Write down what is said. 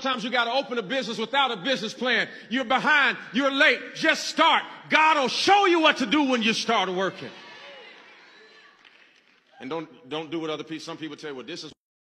Sometimes you got to open a business without a business plan. You're behind. You're late. Just start. God will show you what to do when you start working. And don't, don't do what other people, some people tell you, well, this is